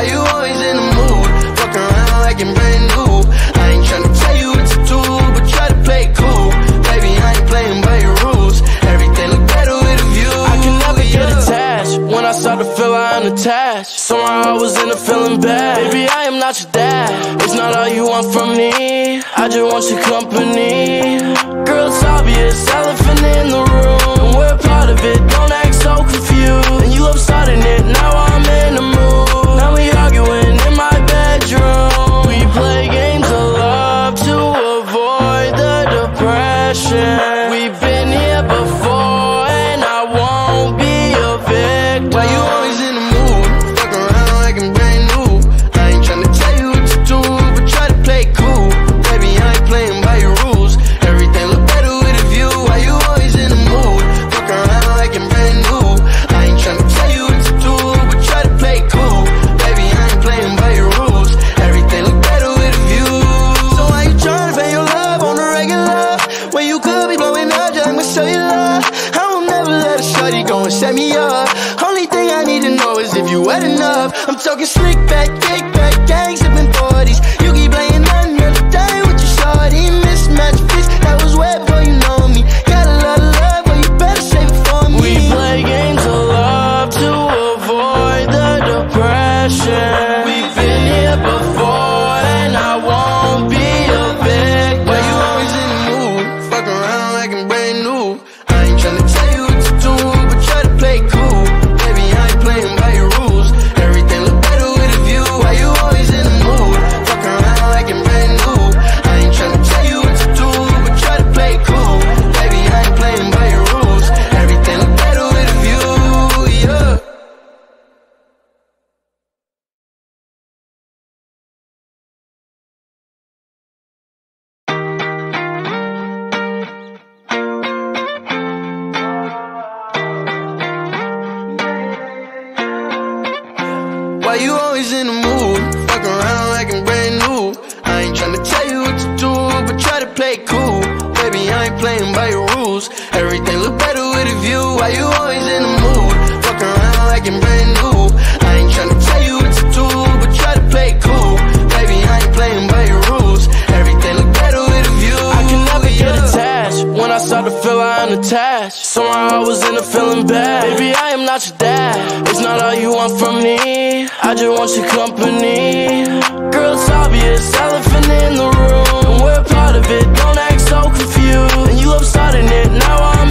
Why you always in the mood? Fuck around like you're brand new. I ain't tryna tell you what to do, but try to play it cool. Baby, I ain't playing by your rules. Everything look better with a view. I can never yeah. get attached. When I start to feel I'm attached, somehow I was in a feeling bad. Baby, I am not your dad. It's not all you want from me. I just want your company. Girl, it's obvious, elephant in the room. We're part of it. Don't act so confused. And you love starting it. Now I talking slick back feel better with a view. Why you always in the mood? Fuck around like I'm brand new. I ain't tryna tell you what to do, but try to play cool. Baby, I ain't playing by your rules. Everything look better with a view. I can never get attached. When I start to feel I'm attached, somehow I was in a feeling bad. Baby, I am not your dad. It's not all you want from me. I just want your company. Girl, it's obvious, elephant in the room. We're part of it. Don't act so confused. And you love starting it. Now I'm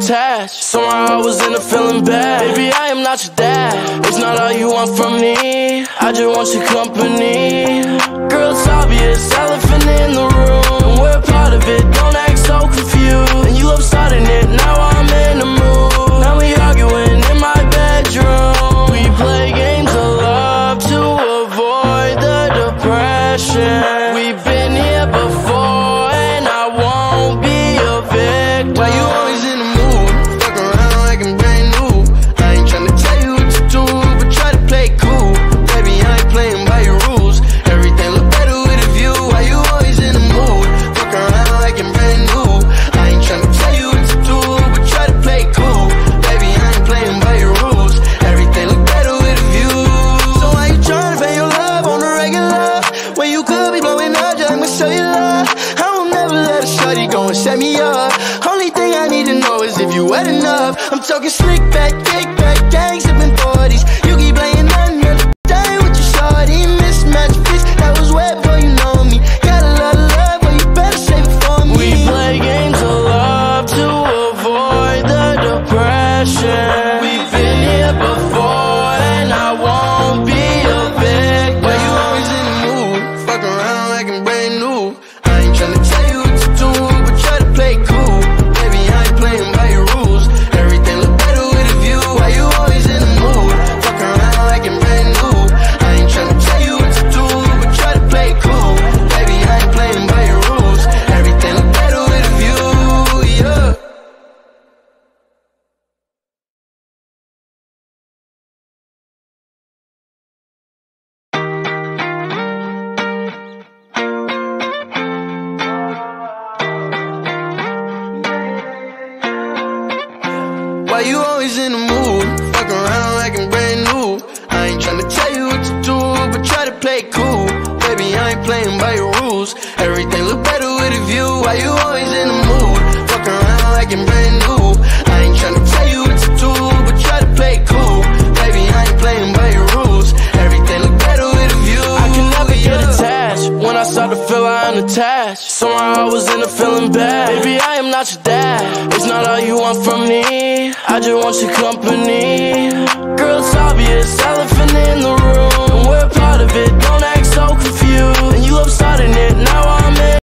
attached. Somehow I was in a feeling bad. Baby, I am not your dad. It's not all you want from me. I just want your company. Girl, it's obvious, elephant in the room. And We're part of it, don't act so confused. And you love starting it, now I'm rules. Everything look better with a view. Why you always in the mood? Fuck around like I'm brand new. I ain't tryna tell you what to do, but try to play cool. Baby, I ain't playing by your rules. Everything look better with a view. I can never get attached when I start to feel I unattached. Somehow I was in a feeling bad. Baby, I am not your dad. It's not all you want from me. I just want your company. Girl, it's obvious, elephant in the room. We're part of it, don't act so confused. You love starting it, now I'm in.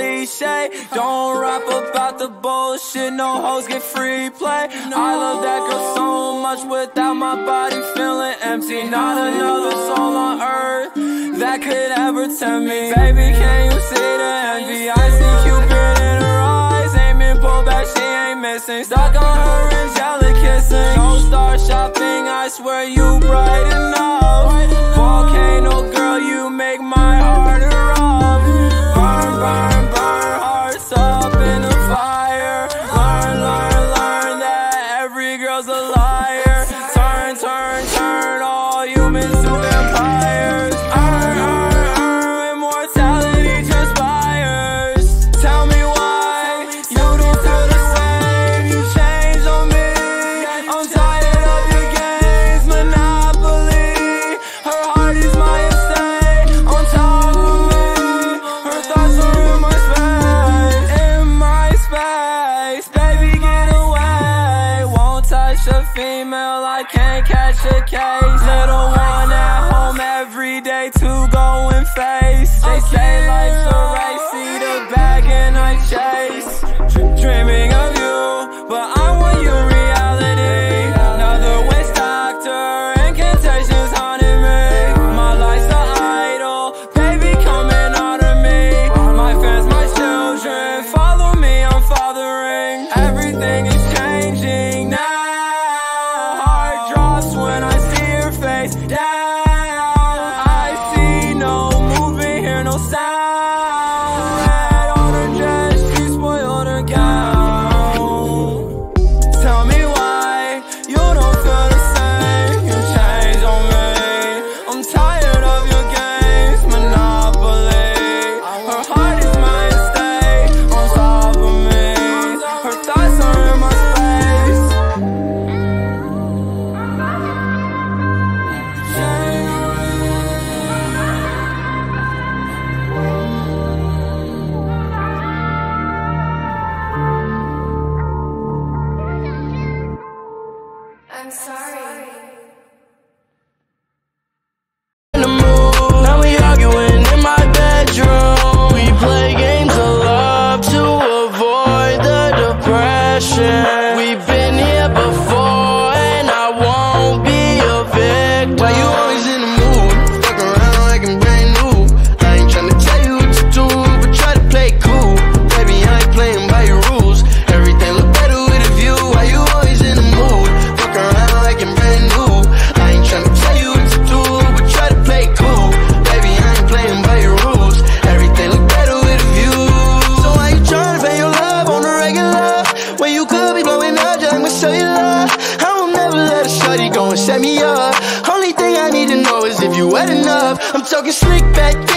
Cliche. Don't rap about the bullshit, no hoes get free play. I love that girl so much without my body feeling empty. Not another soul on earth that could ever tempt me. Baby, can you see the envy? I see Cupid in her eyes. Been pulled back, she ain't missing. Stuck on her angelic kissing. Don't start shopping, I swear you bright enough. I can't catch a case. Little one at home every day to go and face. They say life's a race, see the bag and I chase. Dreaming of you, but I want your sorry. Talking slick back,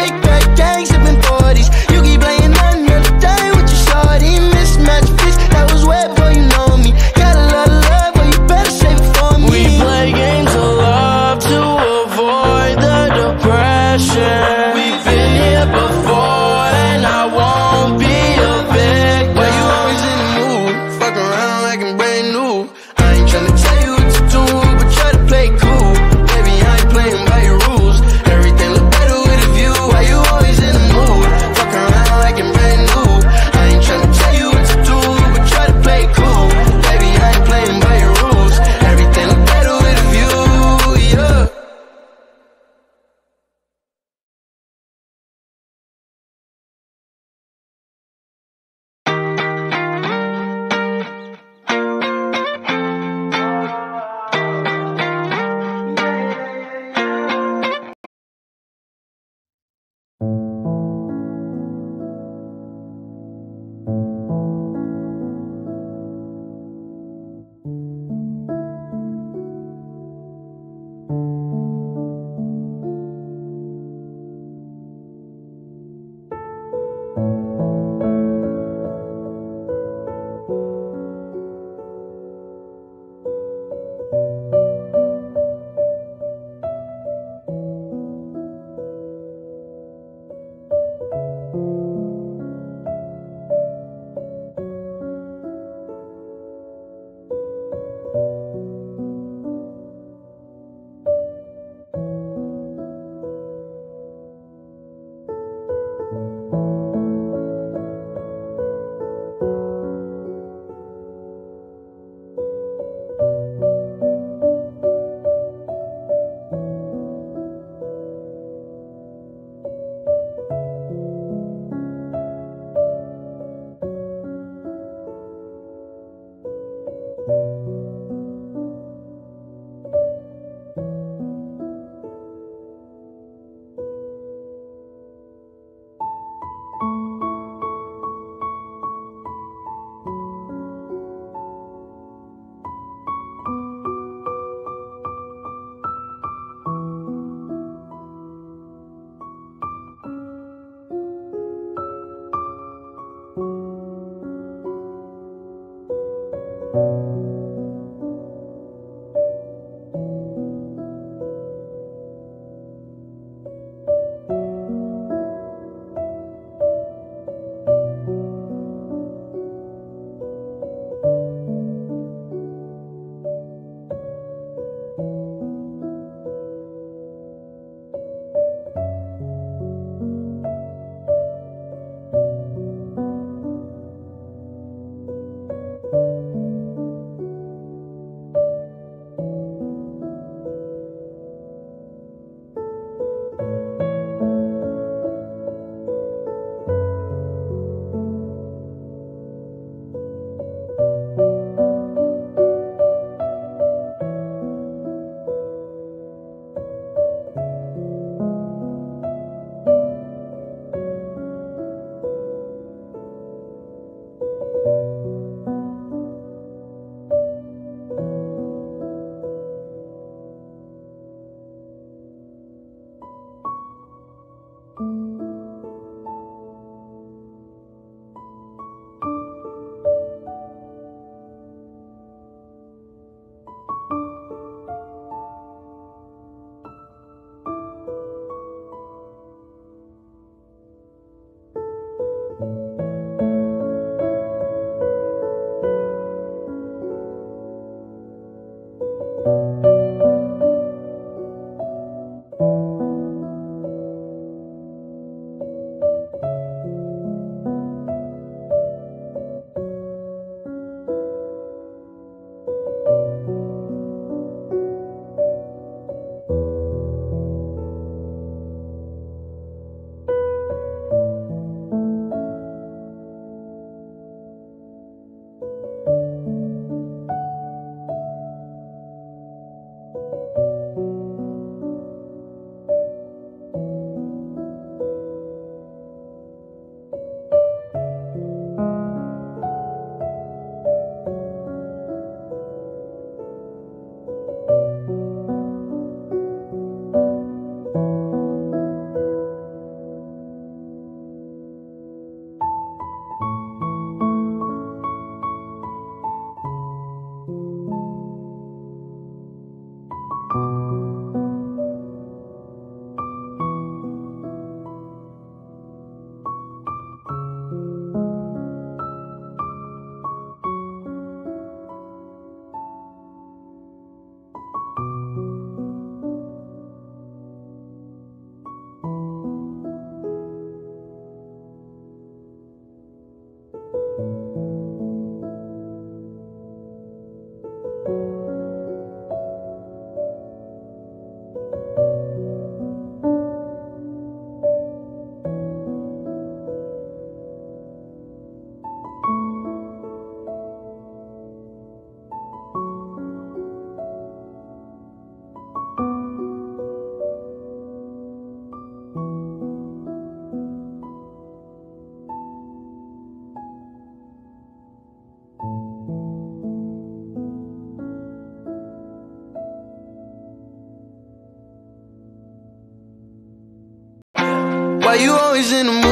poison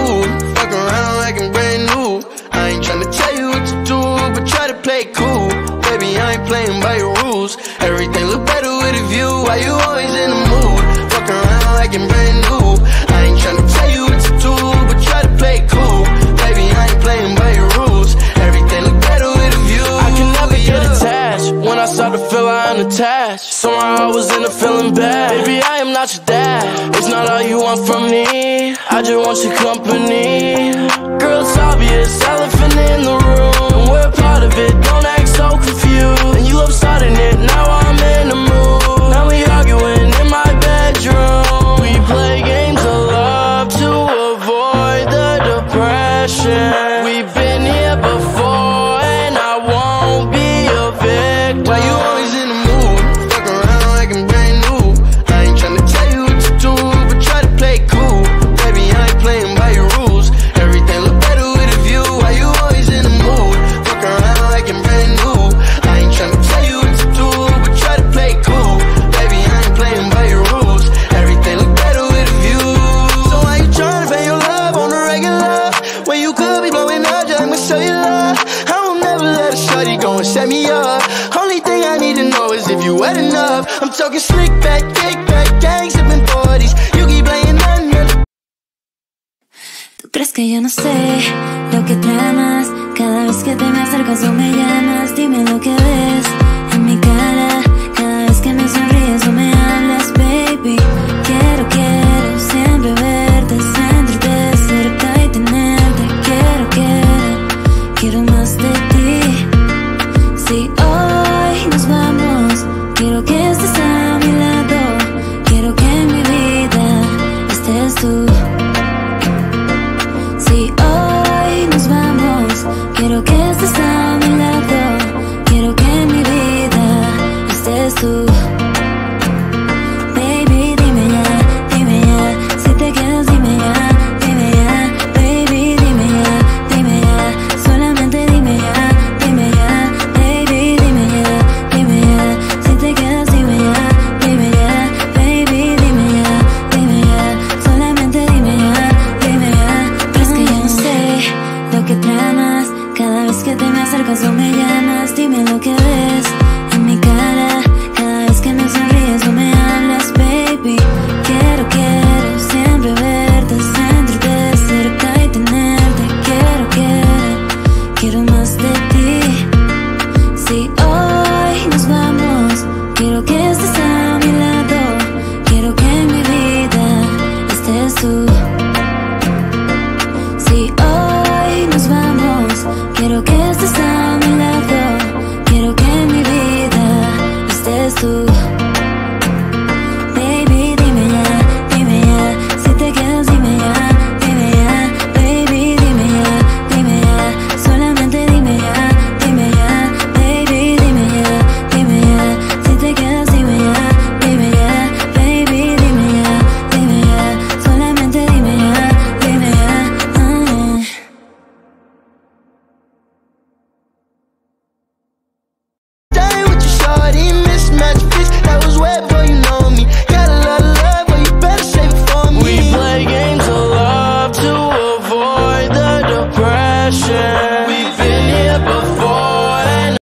I was in a feeling bad. Baby, I am not your dad. It's not all you want from me. I just want your company. Girl, it's obvious, elephant in the room. And we're part of it, don't act so confused. And you love starting it, now I'm in the mood. Now we arguing.